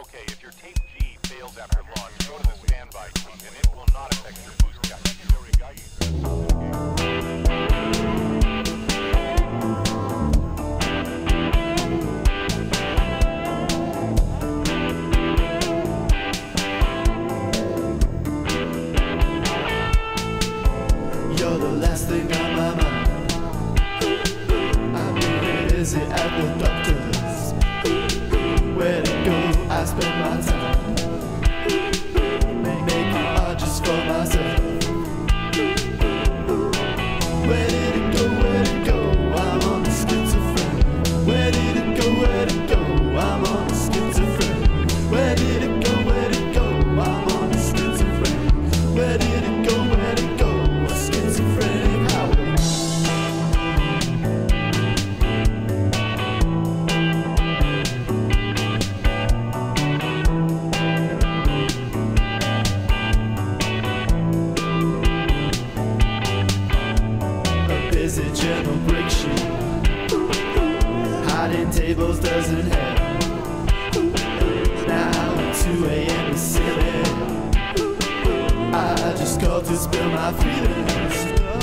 Okay, if your tape G fails after launch, go to the standby team, and it will not affect your boost. You're the last thing on my mind. Been busy at the doctor's. 被我拿 Busy journal break sheet. Hiding tables doesn't help. Now at 2 a.m. is silly. I just called to spill my feelings.